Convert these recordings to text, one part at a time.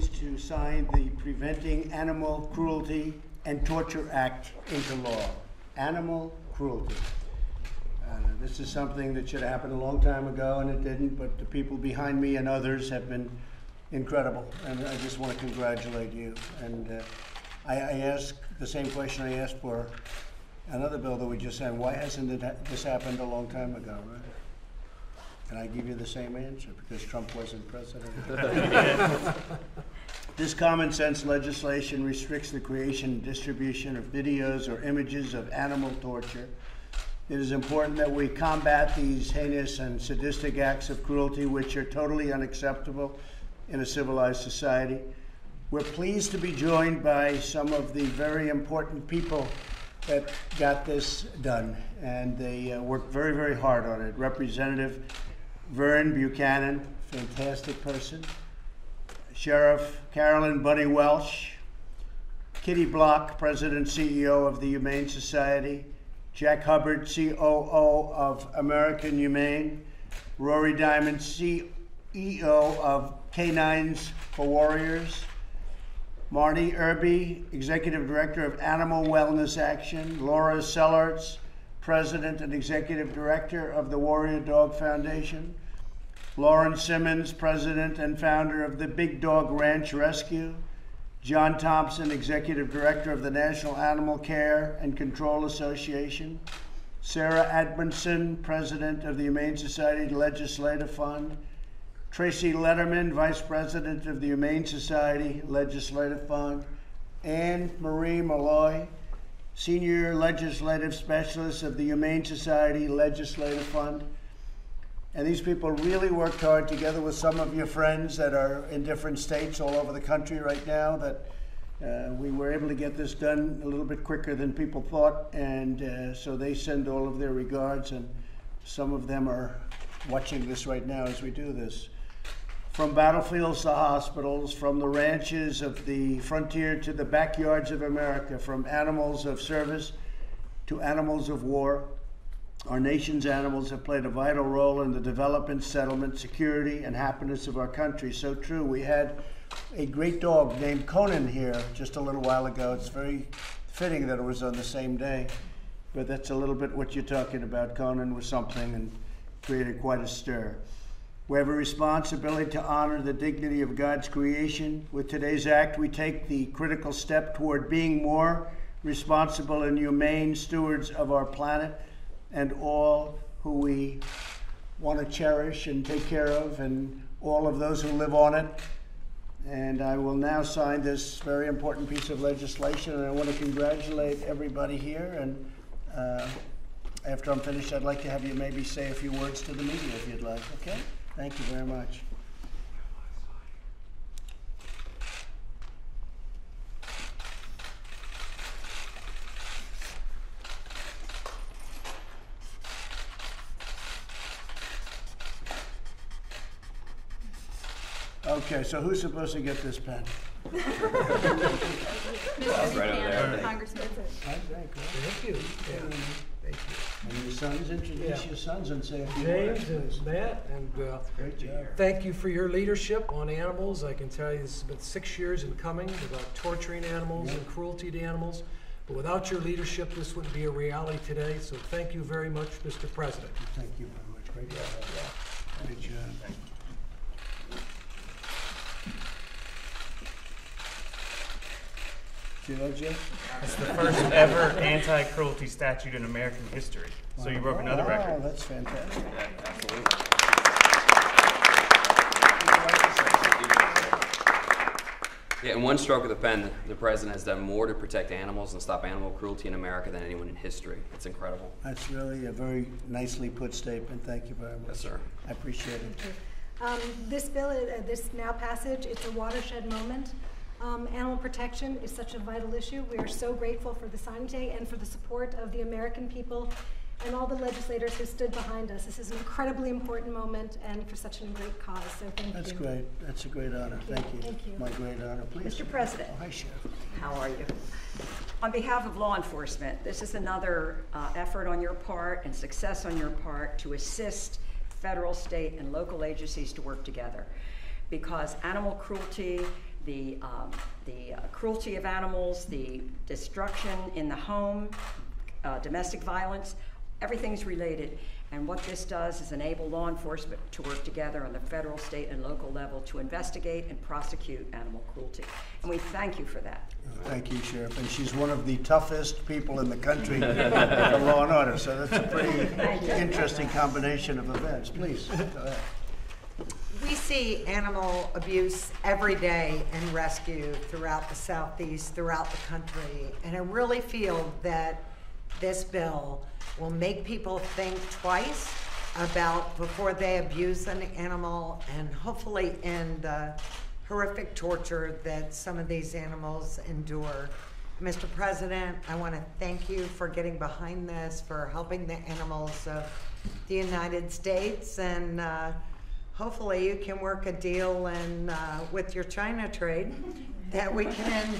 to sign the Preventing Animal Cruelty and Torture Act into law. Animal cruelty. Uh, This is something that should have happened a long time ago, and it didn't, but the people behind me and others have been incredible, and I just want to congratulate you. And uh, I, I ask the same question I asked for another bill that we just had, why hasn't it, this happened a long time ago, right? And I give you the same answer, because Trump wasn't president. This common sense legislation restricts the creation and distribution of videos or images of animal torture. It is important that we combat these heinous and sadistic acts of cruelty, which are totally unacceptable in a civilized society. We're pleased to be joined by some of the very important people that got this done, and they uh, worked very, very hard on it. Representative Vern Buchanan, fantastic person. Sheriff Carolyn Bunny Welsh, Kitty Block, President CEO of the Humane Society, Jack Hubbard, COO of American Humane, Rory Diamond, CEO of K9s for Warriors, Marty Irby, Executive Director of Animal Wellness Action, Laura Sellards, President and Executive Director of the Warrior Dog Foundation, Lauren Simmons, President and founder of the Big Dog Ranch Rescue, John Thompson, Executive Director of the National Animal Care and Control Association, Sarah Amundson, President of the Humane Society Legislative Fund, Tracie Letterman, Vice President of the Humane Society Legislative Fund, Anne Marie Malloy, Senior Legislative Specialist of the Humane Society Legislative Fund. And these people really worked hard together with some of your friends that are in different states all over the country right now that uh, we were able to get this done a little bit quicker than people thought. And uh, so they send all of their regards, and some of them are watching this right now as we do this. From battlefields to hospitals, from the ranches of the frontier to the backyards of America, from animals of service to animals of war, our nation's animals have played a vital role in the development, settlement, security, and happiness of our country. So true. We had a great dog named Conan here just a little while ago. It's very fitting that it was on the same day. But that's a little bit what you're talking about. Conan was something and created quite a stir. We have a responsibility to honor the dignity of God's creation. With today's act, we take the critical step toward being more responsible and humane stewards of our planet and all who we want to cherish and take care of, and all of those who live on it. And I will now sign this very important piece of legislation, and I want to congratulate everybody here. And uh, after I'm finished, I'd like to have you maybe say a few words to the media if you'd like, okay? Thank you very much. Okay, so who's supposed to get this pen? Mr. Buchanan, Congressman. I think, right? Thank you. Yeah, thank you. And your sons, introduce Yeah. your sons and say a few words. James and Matt, and uh, Great job. thank you for your leadership on animals. I can tell you this has been six years in coming about torturing animals and cruelty to animals. But without your leadership, this wouldn't be a reality today. So thank you very much, Mr. President. Thank you very much. Great job. Great job. See that, Jeff? It's the first ever anti-cruelty statute in American history. So you broke another Wow, record. that's fantastic. Yeah, Absolutely. Yeah, in one stroke of the pen, the president has done more to protect animals and stop animal cruelty in America than anyone in history. It's incredible. That's really a very nicely put statement. Thank you very much. Yes, sir. I appreciate it. Um, This bill, uh, this now passage, it's a watershed moment. Um, Animal protection is such a vital issue. We are so grateful for the signing today and for the support of the American people and all the legislators who stood behind us. This is an incredibly important moment and for such a great cause, so thank you. That's great. That's a great honor. Thank you. Thank you. My great honor. Please. Mr. President. Oh, Hi, Sheriff. How are you? On behalf of law enforcement, this is another uh, effort on your part and success on your part to assist federal, state, and local agencies to work together. because animal cruelty, the, um, the uh, cruelty of animals, the destruction in the home, uh, domestic violence, everything's related. And what this does is enable law enforcement to work together on the federal, state, and local level to investigate and prosecute animal cruelty. And we thank you for that. Thank you, Sheriff. And she's one of the toughest people in the country for law and order, so that's a pretty interesting combination of events. Please, go ahead. We see animal abuse every day in rescue throughout the southeast, throughout the country, and I really feel that this bill will make people think twice about before they abuse an animal and hopefully end the horrific torture that some of these animals endure. Mr. President, I want to thank you for getting behind this, for helping the animals of the United States, and uh, hopefully you can work a deal in, uh, with your China trade that we can end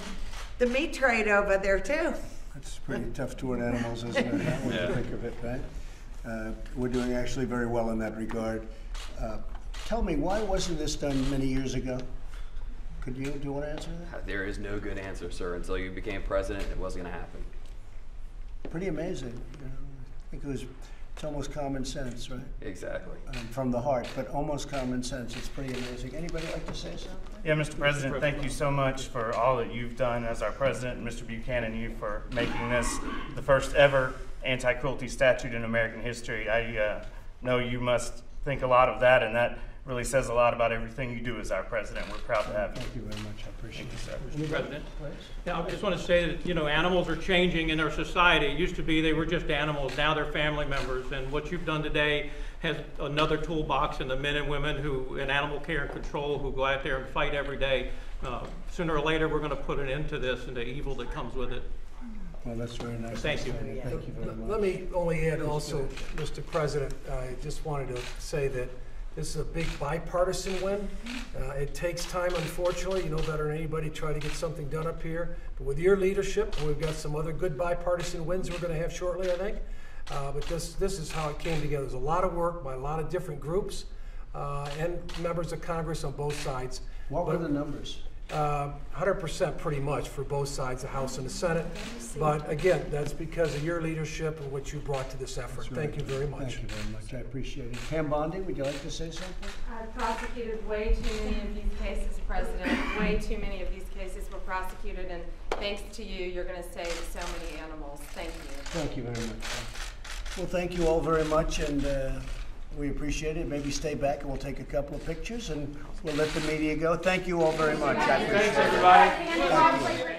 the meat trade over there too. It's pretty tough toward animals, isn't it, when you think of it, right? Uh, We're doing actually very well in that regard. Uh, Tell me, why wasn't this done many years ago? Could you, do you want to answer that? Uh, There is no good answer, sir. Until you became president, it wasn't going to happen. Pretty amazing. you know. I think it was, it's almost common sense, right? Exactly. Um, From the heart, but almost common sense. It's pretty amazing. Anybody like to say something? Yeah, Mr. President, thank you so much for all that you've done as our president, and Mr. Buchanan, you for making this the first ever anti-cruelty statute in American history. I uh, know you must think a lot of that, and that really says a lot about everything you do as our president. We're proud to have you. Thank you very much. I appreciate Thank it. you, sir. Mr. President. Yeah, I just want to say that, you know, animals are changing in our society. It used to be they were just animals, now they're family members. And what you've done today has another toolbox in the men and women who, in animal care and control, who go out there and fight every day. Uh, Sooner or later, we're going to put an end to this and the evil that comes with it. Well, that's very nice. Thank you. Thank you very much. Let me only add also, Mr. President, I just wanted to say that this is a big bipartisan win. Uh, It takes time, unfortunately, you know better than anybody, to try to get something done up here. But with your leadership, we've got some other good bipartisan wins we're gonna have shortly, I think. Uh, But this, this is how it came together. There's a lot of work by a lot of different groups uh, and members of Congress on both sides. What were the numbers? Uh, Hundred percent, pretty much, for both sides, the House and the Senate. But again, that's because of your leadership and what you brought to this effort. Thank you very much. Thank you very much. I appreciate it. Pam Bondi, would you like to say something? I've prosecuted way too many of these cases, President. Way too many of these cases were prosecuted, and thanks to you, you're going to save so many animals. Thank you. Thank you very much. Well, thank you all very much, and uh, we appreciate it. Maybe stay back and we'll take a couple of pictures, and we'll let the media go. Thank you all very much. I appreciate it. everybody. Thank you.